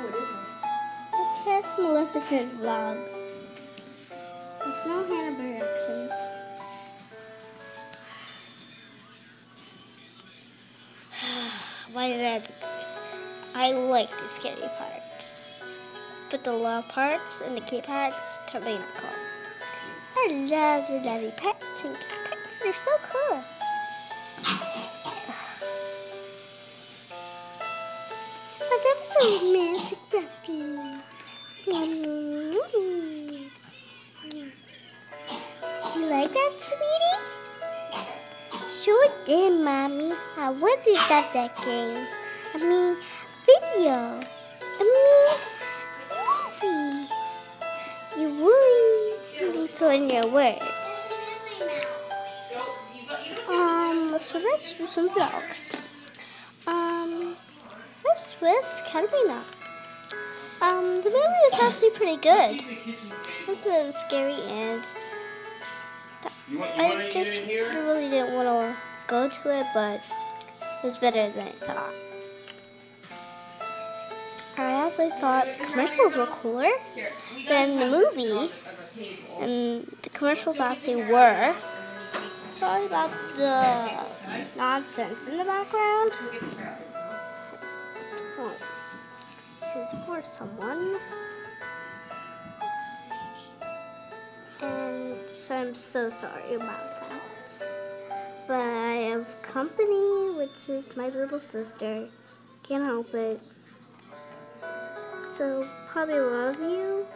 Oh, it is. Maleficent vlog. There's no Hannah productions. Why is that? I like the scary parts. But the love parts and the key parts, totally not cool. I love the lovely pets and key parts. They're so cool. Romantic, puppy. Do you like that, sweetie? Sure did, Mommy. I would have got that game. I mean, video. I mean, movie. You would really put your words. Um, so let's do some vlogs. With Katarina. Um, the movie was actually pretty good. It's a bit scary and You want, you I just really didn't want to go to it, but it was better than I thought. I also thought the commercials were cooler than the movie, and the commercials actually were. Sorry about the nonsense in the background. It's for someone. And so I'm so sorry about that. But I have company, which is my little sister. Can't help it. So probably a lot of you,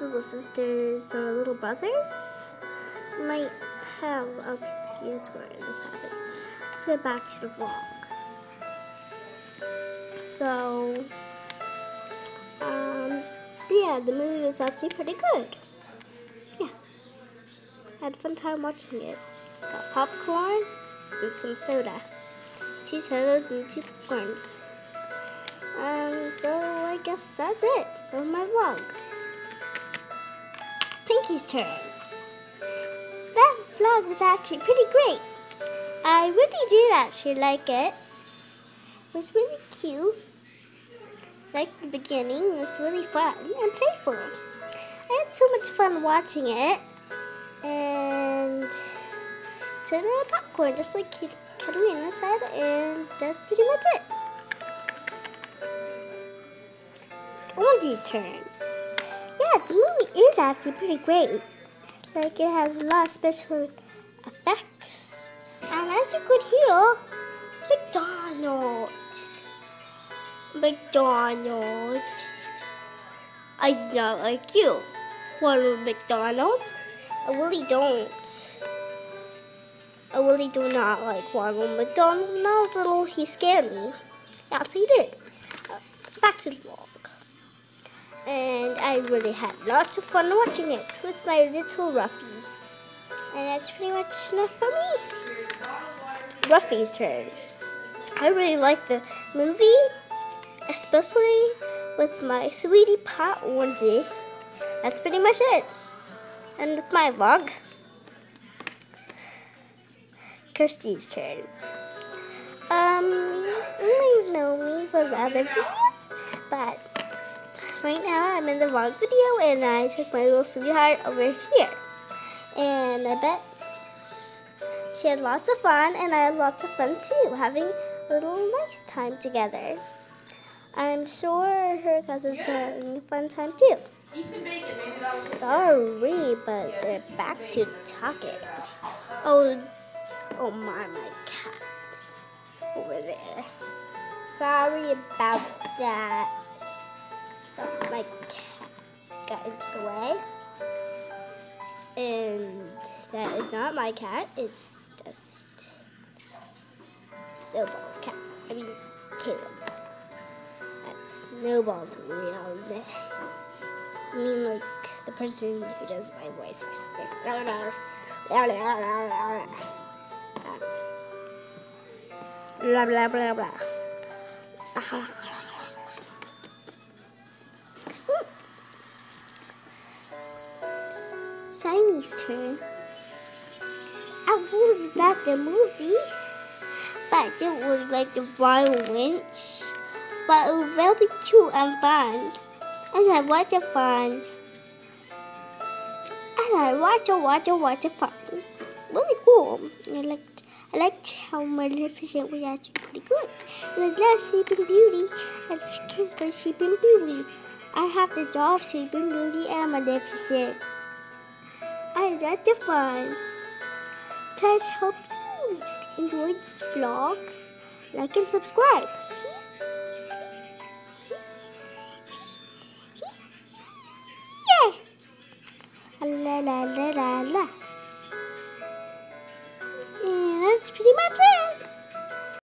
little sisters or little brothers, might have a confused where this happens. Let's get back to the vlog. So, um, yeah, the movie was actually pretty good. Yeah. Had a fun time watching it. Got popcorn and some soda. Two sodas and two popcorns. Um, so I guess that's it for my vlog. Pinky's turn. That vlog was actually pretty great. I really did actually like it. It was really cute. Like the beginning, it was really fun and playful. I had so much fun watching it. And did I popcorn, just like Kat- Katarina said, and that's pretty much it. Orangey's turn. Yeah, the movie is actually pretty great. Like it has a lot of special effects. And as you could hear, McDonald's. McDonald's. I do not like you. Ronald McDonald. I really don't. I really do not like Ronald McDonald. When I was little, he scared me. Yes, he did. Uh, back to the vlog. And I really had lots of fun watching it with my little Ruffy. And that's pretty much enough for me. Ruffy's turn. I really like the movie, especially with my sweetie pot onesie. That's pretty much it. And with my vlog. Kirsty's turn. Um, you know me from the other video, but right now I'm in the vlog video and I took my little sweetheart over here. And I bet she had lots of fun and I had lots of fun too, having a little nice time together. I'm sure her cousins are having a fun time too. Sorry, but they're back to talking. Oh, oh my, my cat over there. Sorry about that. Oh, my cat got into the way. And that is not my cat, it's just Snowball's cat. I mean, Caleb. Snowball's name. I mean, like the person who does my voice or something. Blah blah blah blah. Shiny's turn. I really like the movie, but I didn't really like the violence but it was very cute and fun. And I what a fun. I said, what a, what a, what a fun. Really cool. I liked, I liked how Maleficent was actually pretty good. And I love Sleeping Beauty. I just came for Sleeping Beauty. I have the doll of Sleeping Beauty and Maleficent. I had the fun. Please hope you enjoyed this vlog. Like and subscribe. La la la la. And that's pretty much it.